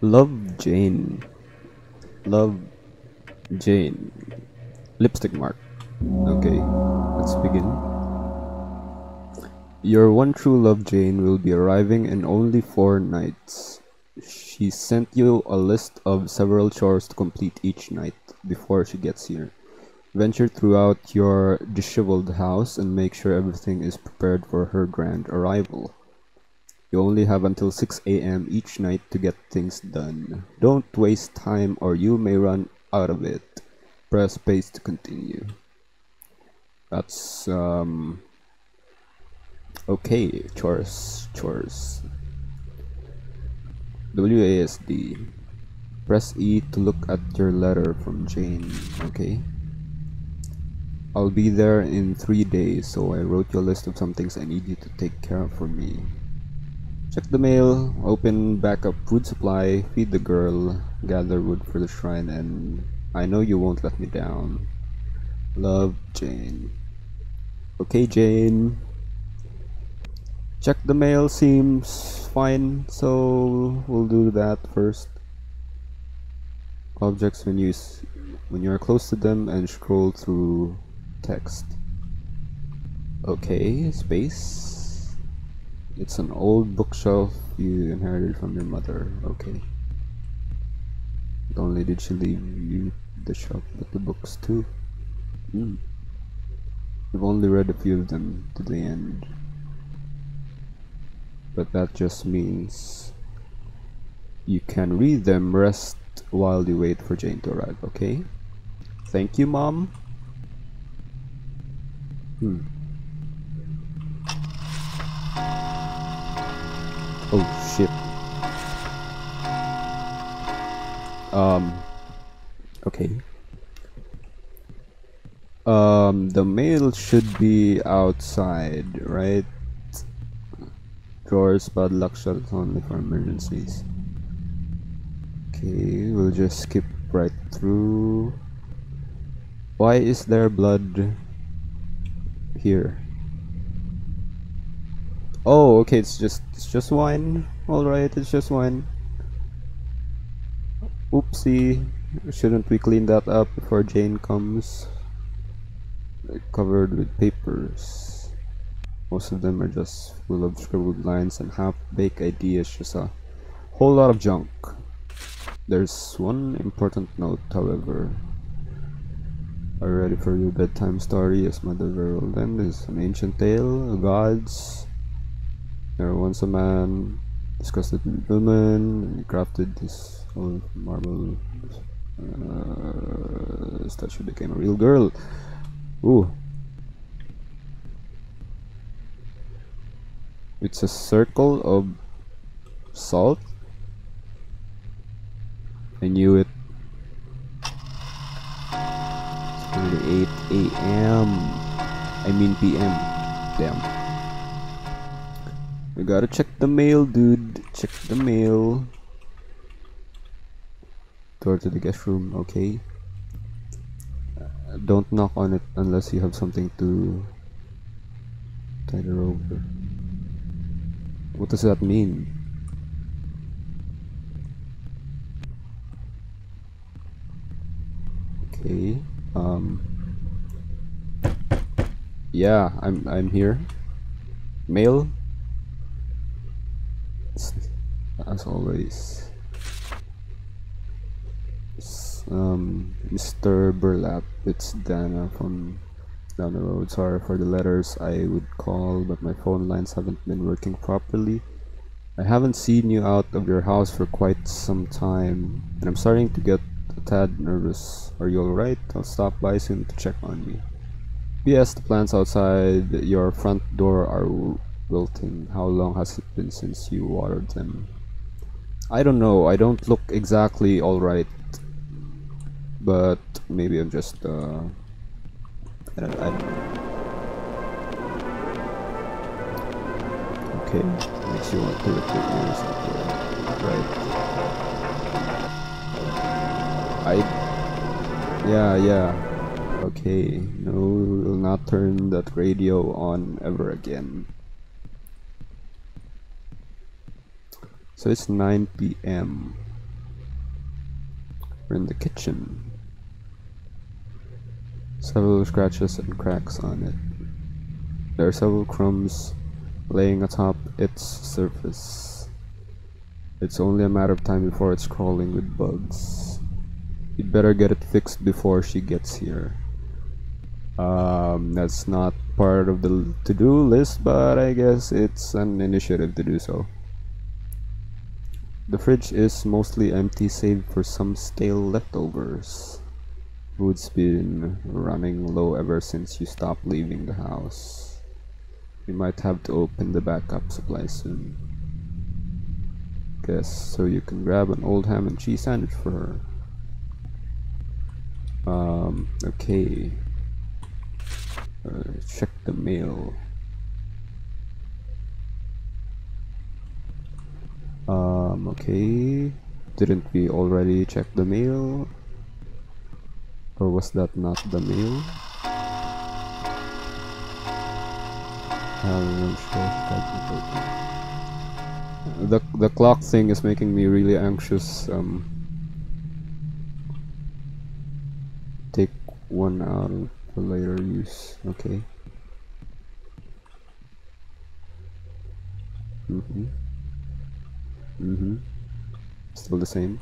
Love Jane. Love Jane. Lipstick mark. Okay, let's begin. Your one true love, Jane, will be arriving in only four nights. She sent you a list of several chores to complete each night before she gets here. Venture throughout your disheveled house and make sure everything is prepared for her grand arrival. You only have until 6 a.m. each night to get things done. Don't waste time or you may run out of it. Press space to continue. That's, um... Okay, chores, chores. WASD. Press E to look at your letter from Jane, okay? I'll be there in three days, so I wrote you a list of some things I need you to take care of for me. Check the mail, open backup food supply, feed the girl, gather wood for the shrine, and I know you won't let me down. Love, Jane. Okay, Jane. Check the mail seems fine, so we'll do that first. Objects when you when you are close to them and scroll through text. Okay, space. It's an old bookshelf you inherited from your mother. Okay. Not only did she leave you the shelf, but the books too. Hmm. I've only read a few of them to the end. But that just means you can read them, rest while you wait for Jane to arrive, okay? Thank you, Mom. Hmm. Oh shit. Um. Okay. Um, the mail should be outside, right? Drawers, padlock, shutters only for emergencies. Okay, we'll just skip right through. Why is there blood here? Oh, okay, it's just it's just wine. All right, it's just wine. Oopsie, shouldn't we clean that up before Jane comes? Covered with papers. Most of them are just full of scribbled lines and half-baked ideas, just a whole lot of junk. There's one important note, however. Are ready for your bedtime story? As Mother Veril then is an ancient tale gods. There once a man disgusted with women crafted this old marble uh, statue became a real girl. Ooh. It's a circle of salt. I knew it. It's 8 a.m. I mean p.m. Damn. We gotta check the mail, dude. Check the mail. Door to the guest room, okay. Uh, don't knock on it unless you have something to tie the rope. What does that mean? Okay. Um. Yeah, I'm I'm here. Mail. As always. Um, Mr. Burlap. It's Dana from down the road. Sorry for the letters I would call, but my phone lines haven't been working properly. I haven't seen you out of your house for quite some time, and I'm starting to get a tad nervous. Are you alright? I'll stop by soon to check on you. P.S. The plants outside your front door are wilting. How long has it been since you watered them? I don't know. I don't look exactly alright. But maybe I'm just, uh... I don't, I don't. Okay. Makes you want to look your ears up there. Right. I... Yeah, yeah. Okay. No, we will not turn that radio on ever again. So it's 9 p.m. We're in the kitchen. Several scratches and cracks on it. There are several crumbs laying atop its surface. It's only a matter of time before it's crawling with bugs. You'd better get it fixed before she gets here. Um, that's not part of the to-do list, but I guess it's an initiative to do so. The fridge is mostly empty save for some stale leftovers. Food's been running low ever since you stopped leaving the house. You might have to open the backup supply soon. Guess so you can grab an old ham and cheese sandwich for her. Um, okay. Uh, check the mail. Um, okay. Didn't we already check the mail? Or was that not the mail? The, the clock thing is making me really anxious. Um, take one out for later use. Okay. Mm-hmm. Mm-hmm. Still the same.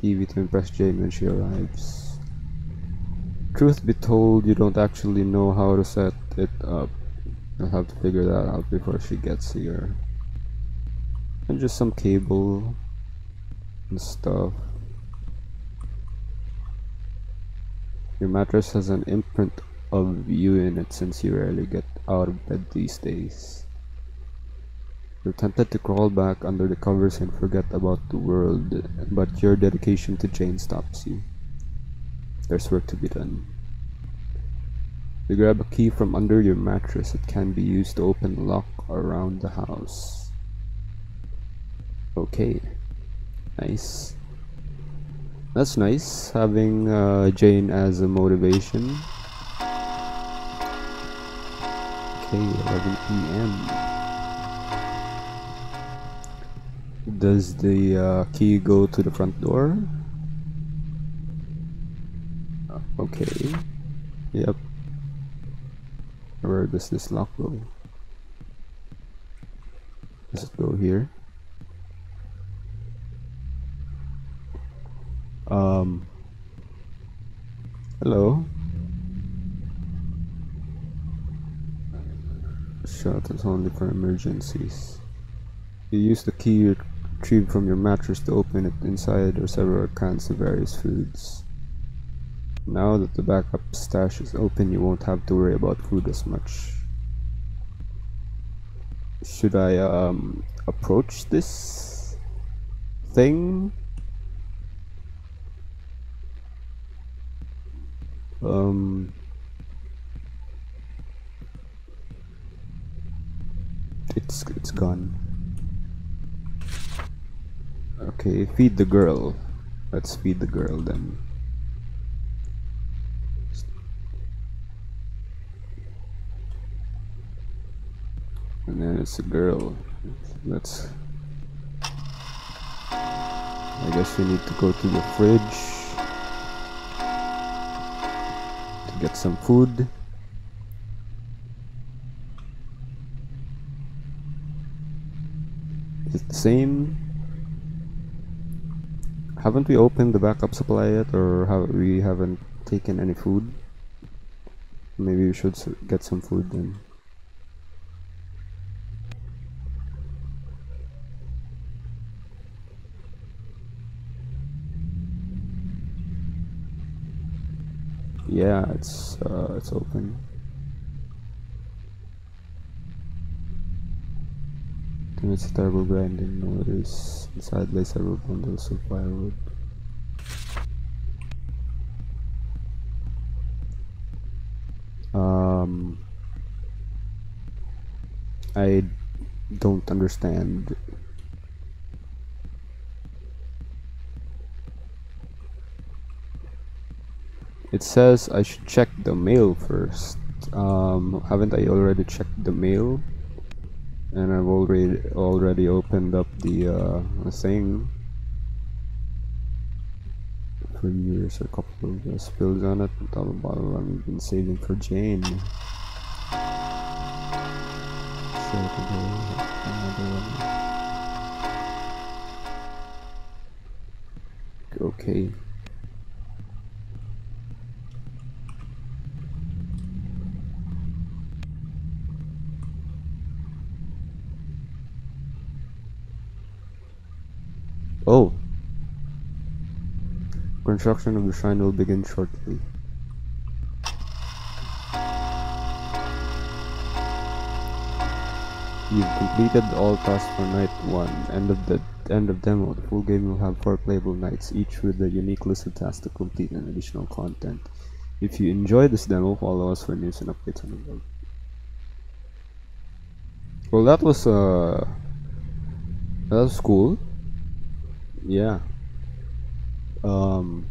Evie to impress Jane when she arrives. Truth be told, you don't actually know how to set it up. You'll have to figure that out before she gets here. And just some cable and stuff. Your mattress has an imprint of you in it since you rarely get out of bed these days. You're tempted to crawl back under the covers and forget about the world, but your dedication to Jane stops you. There's work to be done. You grab a key from under your mattress. It can be used to open the lock around the house. Okay. Nice. That's nice, having uh, Jane as a motivation. Okay, 11 p.m. Does the uh, key go to the front door? Okay. Yep. Where does this lock go? Does it go here? Um. Hello. Shut is only for emergencies. You use the key you retrieved from your mattress to open it. Inside are several cans of various foods. Now that the backup stash is open, you won't have to worry about food as much. Should I um, approach this thing? Um, it's it's gone. Okay, feed the girl. Let's feed the girl then. And then it's a girl. Let's. I guess we need to go to the fridge to get some food. Is it the same? Haven't we opened the backup supply yet, or have we haven't taken any food? Maybe we should get some food then. Yeah, it's uh, it's open. It's a terrible grinding noise. Inside lay several bundles of firewood. Um, I don't understand. It says I should check the mail first. um, haven't I already checked the mail? And I've already already opened up the uh, thing. For years, a couple of spills on it. Double bottle I've been saving for Jane. So another one. Okay. Oh. Construction of the shrine will begin shortly. You've completed all tasks for night 1. End of the end of demo. The full game will have 4 playable nights, each with a unique list of tasks to complete and additional content. If you enjoy this demo, follow us for news and updates on the world. Well, that was uh, that was cool. Yeah. Um.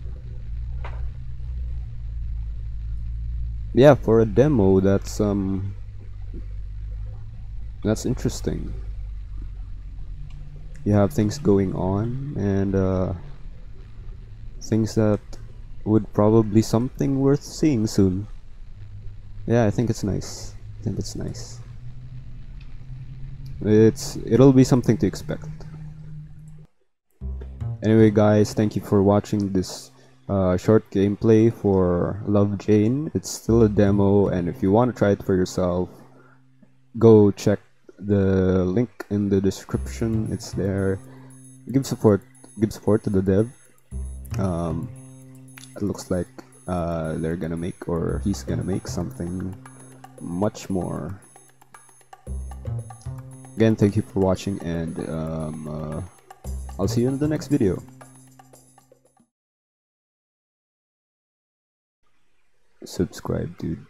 Yeah, for a demo, that's um. That's interesting. You have things going on and uh, things that would probably something worth seeing soon. Yeah, I think it's nice. I think it's nice. It's it'll be something to expect. Anyway, guys, thank you for watching this uh, short gameplay for Love Jane. It's still a demo, and if you want to try it for yourself, go check the link in the description. It's there. Give support. Give support to the dev. Um, it looks like uh, they're gonna make or he's gonna make something much more. Again, thank you for watching, and um, uh, I'll see you in the next video. Subscribe, dude.